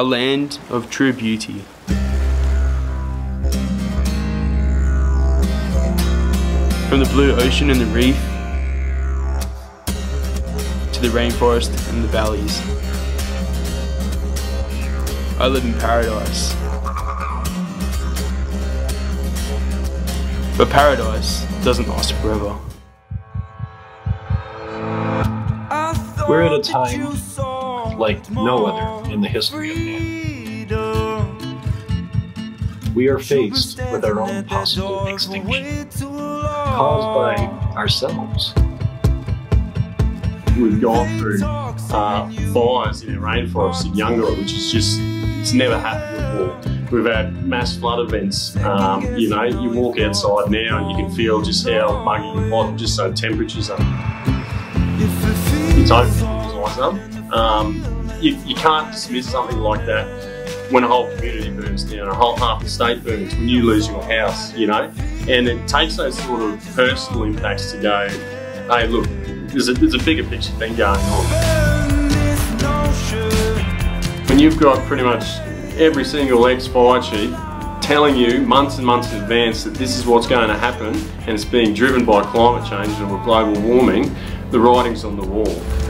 a land of true beauty. From the blue ocean and the reef, to the rainforest and the valleys. I live in paradise. But paradise doesn't last forever. We're at a time like no other in the history of man. We are faced with our own possible extinction, caused by ourselves. We've gone through uh, fires in our rainforest in Eungella, which is just, it's never happened before. We've had mass flood events. Um, you know, you walk outside now and you can feel just how muggy and hot just so temperatures are. It's open, um, you, you can't dismiss something like that when a whole community burns down, a whole half the state burns, when you lose your house, you know? And it takes those sort of personal impacts to go, hey, look, there's a, there's a bigger picture thing going on. When you've got pretty much every single ex-fire chief telling you months and months in advance that this is what's going to happen and it's being driven by climate change and global warming, the writing's on the wall.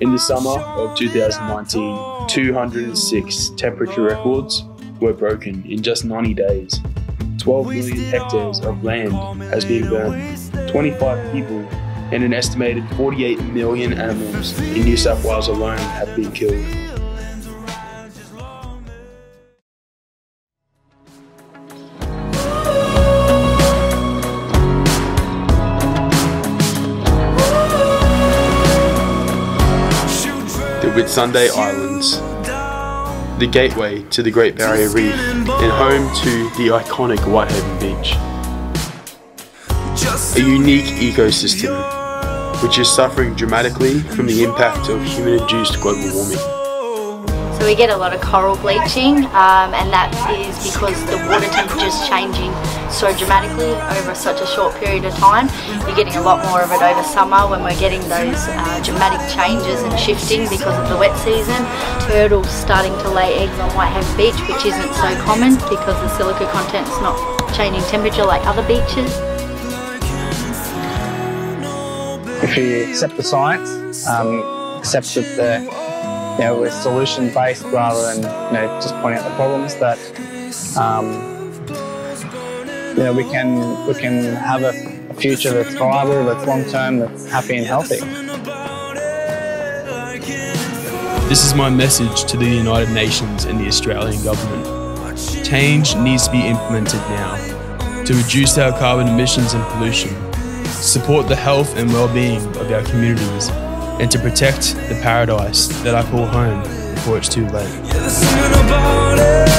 In the summer of 2019, 206 temperature records were broken in just 90 days. 12 million hectares of land has been burned, 25 people and an estimated 48 million animals in New South Wales alone have been killed. The Whitsunday Islands, the gateway to the Great Barrier Reef and home to the iconic Whitehaven Beach. A unique ecosystem which is suffering dramatically from the impact of human-induced global warming. So we get a lot of coral bleaching um, and that is because the water temperature is changing so dramatically over such a short period of time. You're getting a lot more of it over summer when we're getting those uh, dramatic changes and shifting because of the wet season. Turtles starting to lay eggs on Whitehaven Beach which isn't so common because the silica content is not changing temperature like other beaches. If you accept the science, um, accept that the you know, solution based rather than you know just pointing out the problems that um, you know we can we can have a, a future that's viable, that's long term, that's happy and healthy. This is my message to the United Nations and the Australian government. Change needs to be implemented now to reduce our carbon emissions and pollution, support the health and well-being of our communities and to protect the paradise that I call home before it's too late.